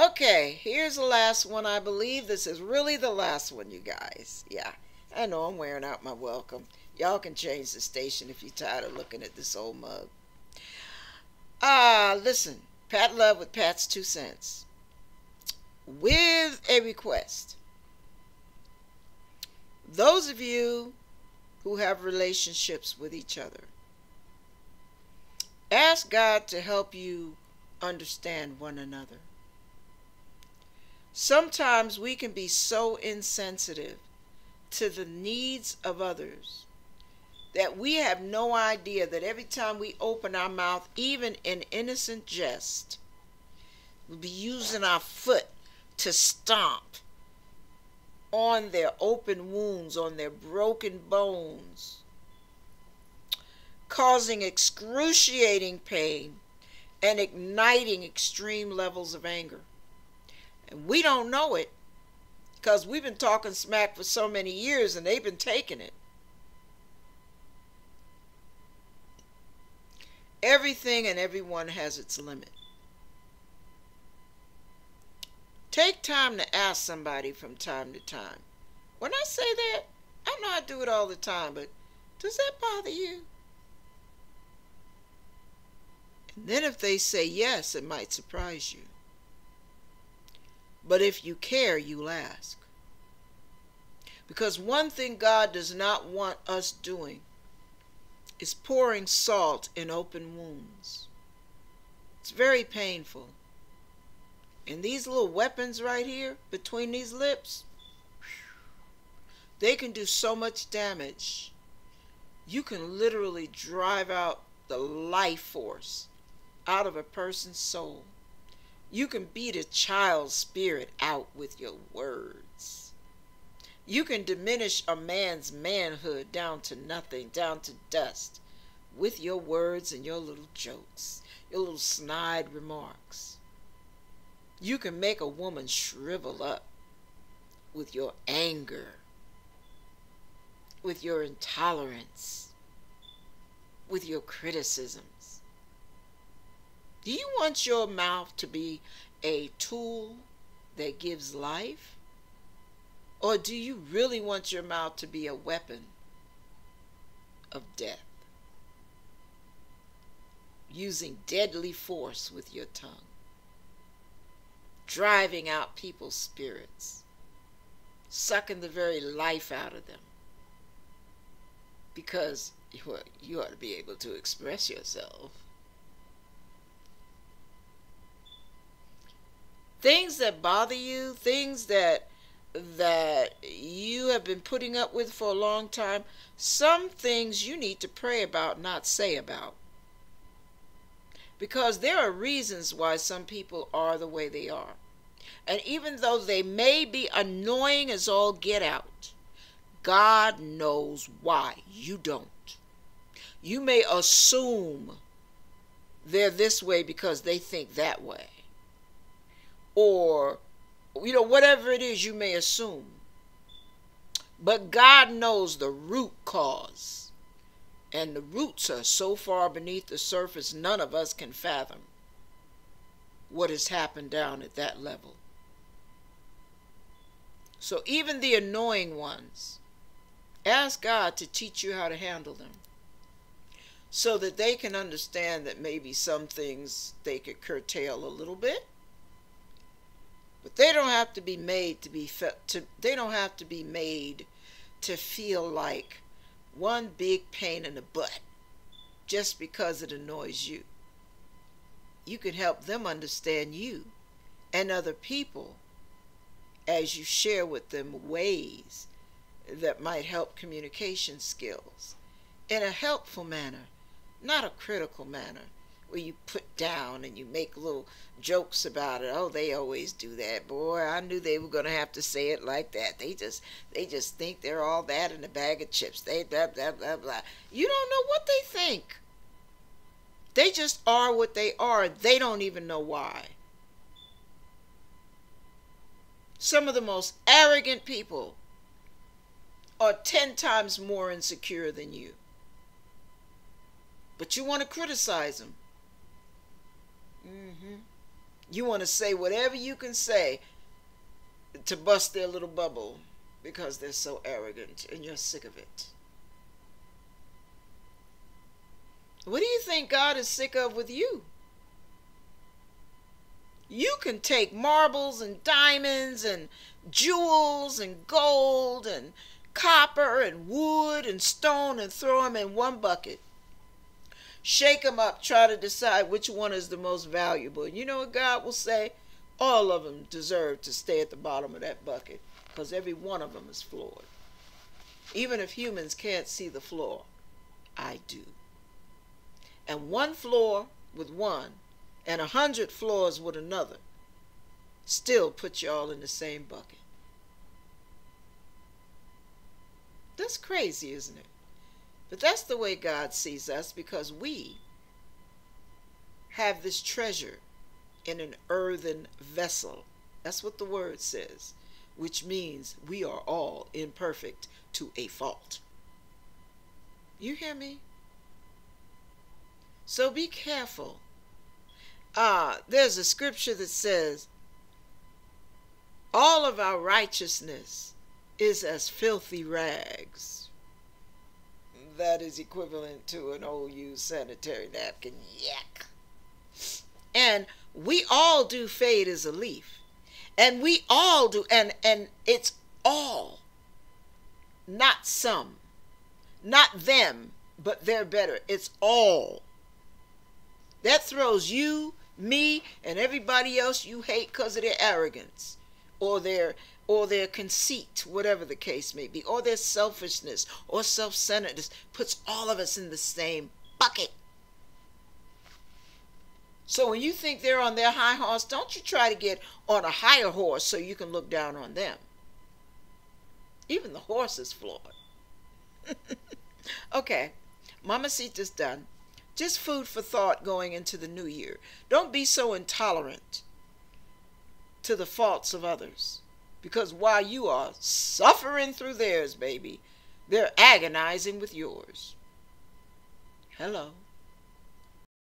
Okay, here's the last one. I believe this is really the last one, you guys. Yeah, I know I'm wearing out my welcome. Y'all can change the station if you're tired of looking at this old mug. Ah, uh, listen. Pat Love with Pat's Two Cents. With a request. Those of you who have relationships with each other, ask God to help you understand one another. Sometimes we can be so insensitive to the needs of others that we have no idea that every time we open our mouth, even in innocent jest, we'll be using our foot to stomp on their open wounds, on their broken bones, causing excruciating pain and igniting extreme levels of anger. And we don't know it because we've been talking smack for so many years and they've been taking it. Everything and everyone has its limit. Take time to ask somebody from time to time. When I say that, I know I do it all the time, but does that bother you? And then if they say yes, it might surprise you. But if you care, you'll ask. Because one thing God does not want us doing is pouring salt in open wounds. It's very painful. And these little weapons right here between these lips, they can do so much damage. You can literally drive out the life force out of a person's soul. You can beat a child's spirit out with your words. You can diminish a man's manhood down to nothing, down to dust, with your words and your little jokes, your little snide remarks. You can make a woman shrivel up with your anger, with your intolerance, with your criticisms. Do you want your mouth to be a tool that gives life? Or do you really want your mouth to be a weapon of death? Using deadly force with your tongue, driving out people's spirits, sucking the very life out of them. Because you ought to be able to express yourself. Things that bother you, things that that you have been putting up with for a long time, some things you need to pray about, not say about. Because there are reasons why some people are the way they are. And even though they may be annoying as all get out, God knows why. You don't. You may assume they're this way because they think that way or you know whatever it is you may assume. But god knows the root cause and the roots are so far beneath the surface none of us can fathom what has happened down at that level. So even the annoying ones ask god to teach you how to handle them so that they can understand that maybe some things they could curtail a little bit but they don't have to be made to be fe- to they don't have to be made to feel like one big pain in the butt just because it annoys you. You can help them understand you and other people as you share with them ways that might help communication skills in a helpful manner, not a critical manner where you put down and you make little jokes about it. Oh, they always do that. Boy, I knew they were going to have to say it like that. They just they just think they're all that in a bag of chips. They blah blah blah blah. You don't know what they think. They just are what they are. They don't even know why. Some of the most arrogant people are 10 times more insecure than you. But you want to criticize them. Mm-hmm. You want to say whatever you can say to bust their little bubble because they're so arrogant and you're sick of it. What do you think God is sick of with you? You can take marbles and diamonds and jewels and gold and copper and wood and stone and throw them in one bucket. Shake them up, try to decide which one is the most valuable. You know what God will say? All of them deserve to stay at the bottom of that bucket because every one of them is flawed. Even if humans can't see the flaw, I do. And one flaw with one and a hundred flaws with another still put you all in the same bucket. That's crazy, isn't it? But that's the way God sees us because we have this treasure in an earthen vessel. That's what the word says, which means we are all imperfect to a fault. You hear me? So be careful uh, there's a scripture that says, All of our righteousness is as filthy rags. That is equivalent to an old used sanitary napkin. Yuck. And we all do fade as a leaf. And we all do, and, and it's all, not some, not them, but they're better. It's all. That throws you me and everybody else you hate because of their arrogance or their or their conceit, whatever the case may be, or their selfishness or self-centeredness, puts all of us in the same bucket. So when you think they're on their high horse, don't you try to get on a higher horse so you can look down on them. Even the horse is flawed. okay, Mamacita's done. Just food for thought going into the new year. Don't be so intolerant to the faults of others. Because while you are suffering through theirs, baby, they're agonizing with yours. Hello.